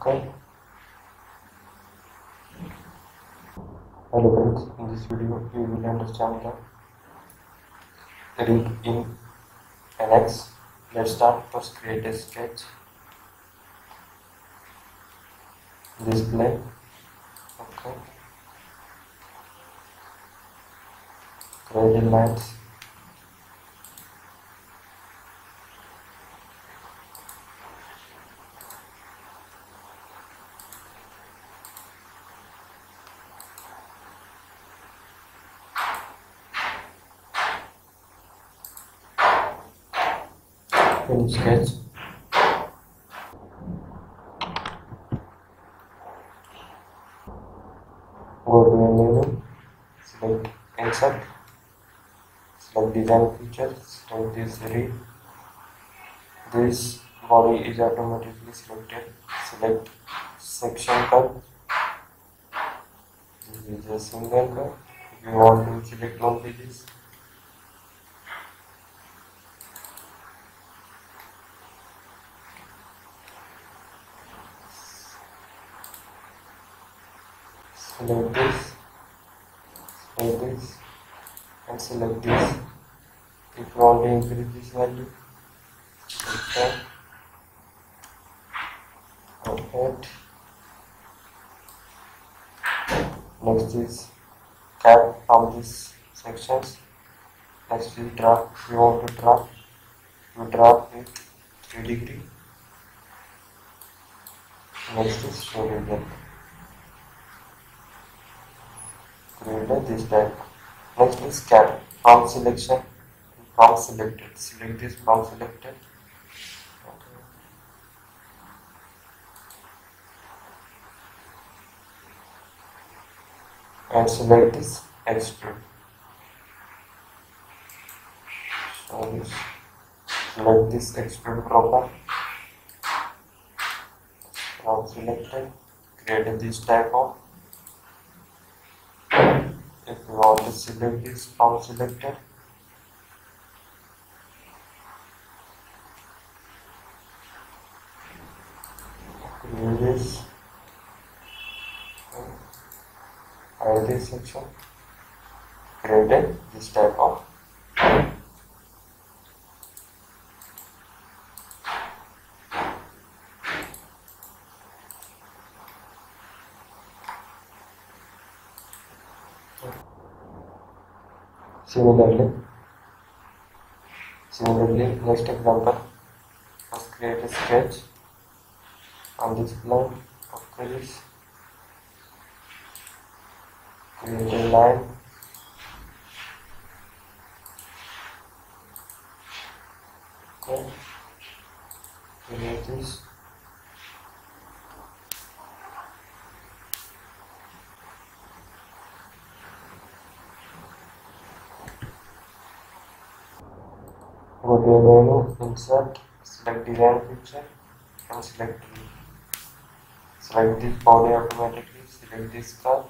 Okay. Hello friends, in this video you will understand the rib in NX. Let's start. First create a sketch. Display. Okay. Create lines. Finish sketch. Go to menu, select insert, select design features, select this rig. This body is automatically selected. Select section cut. This is a single cut. If you want to select only this, select this, select this, and select this. If you want to increase this value, select that, add. Next is cap from these sections. Next is drop. You want to drop, you drop it 3 degree. Next is show result. Created this type. Next is cap from selection from selected. Select this from selected. And select this extrude. So this select this extrude proper from selected. Create this type of select is power selected create this add this section created this type of Similarly, similarly, next example, first create a sketch on this plane of colors. Create a line. Okay. Create this. Go to the menu, insert, select design feature, and select select this body automatically, select this curve.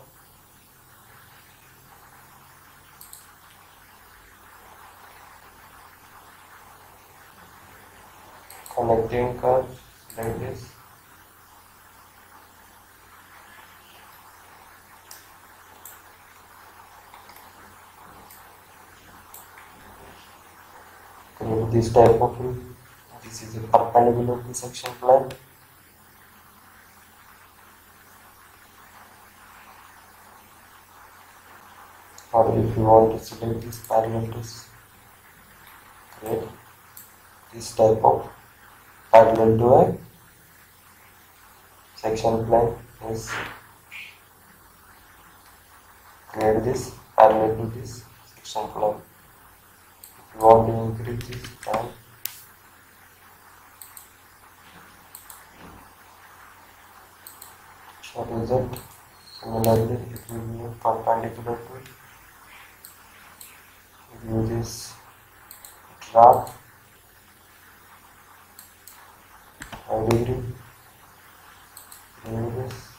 Connecting curve, select this. Create this type of roof. This is a perpendicular to section plane. Or if you want to select this parallel to create this type of parallel to a section plane is create this parallel to this section you volume increases increase this font what is it similarly it will be perpendicular to view this drop I degree remove this